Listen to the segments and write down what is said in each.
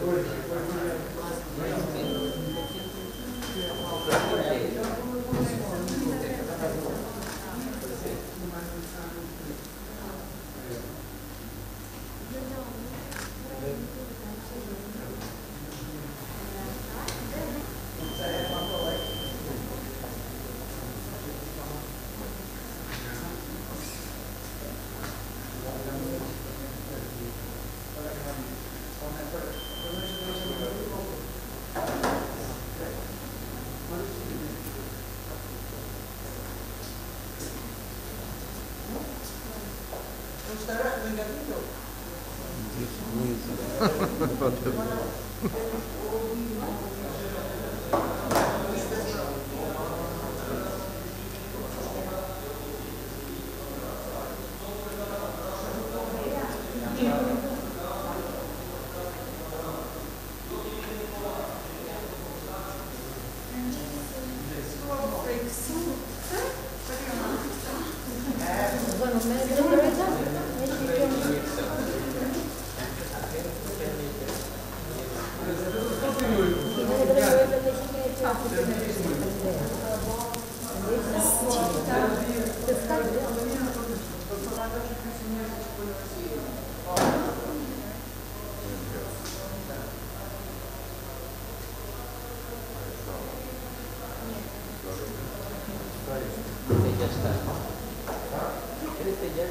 authority Вот это. Este ya es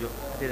Yo, hati